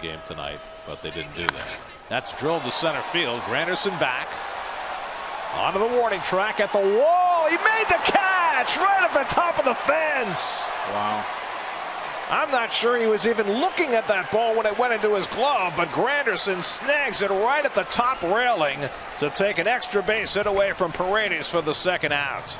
game tonight, but they didn't do that. That's drilled to center field. Granderson back. Onto the warning track at the wall. He made the catch right at the top of the fence. Wow. I'm not sure he was even looking at that ball when it went into his glove, but Granderson snags it right at the top railing to take an extra base hit away from Paredes for the second out.